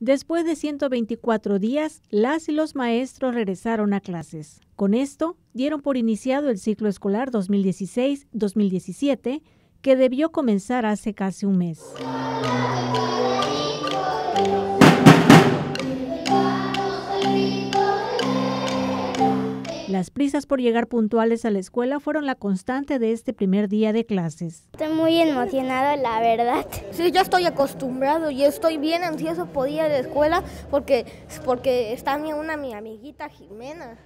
Después de 124 días, las y los maestros regresaron a clases. Con esto, dieron por iniciado el ciclo escolar 2016-2017, que debió comenzar hace casi un mes. Las prisas por llegar puntuales a la escuela fueron la constante de este primer día de clases. Estoy muy emocionada, la verdad. Sí, ya estoy acostumbrado y estoy bien ansioso por ir a la escuela porque, porque está mi, una mi amiguita Jimena.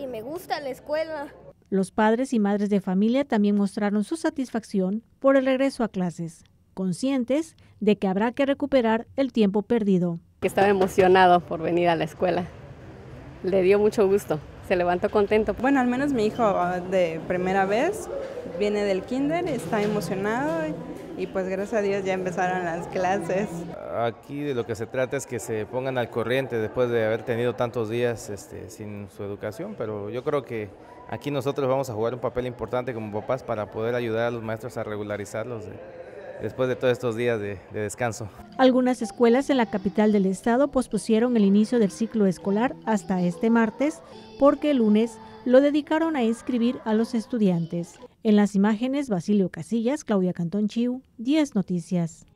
Y me gusta la escuela. Los padres y madres de familia también mostraron su satisfacción por el regreso a clases, conscientes de que habrá que recuperar el tiempo perdido. Estaba emocionado por venir a la escuela le dio mucho gusto, se levantó contento. Bueno, al menos mi hijo ah, de primera vez viene del kinder, está emocionado y pues gracias a Dios ya empezaron las clases. Aquí de lo que se trata es que se pongan al corriente después de haber tenido tantos días este, sin su educación, pero yo creo que aquí nosotros vamos a jugar un papel importante como papás para poder ayudar a los maestros a regularizarlos después de todos estos días de, descanso. Algunas escuelas en la capital del estado pospusieron el inicio del ciclo escolar hasta este martes porque el lunes lo dedicaron a inscribir a los estudiantes. En las imágenes, Basilio Casillas, Claudia Cantón Chiu, 10 Noticias.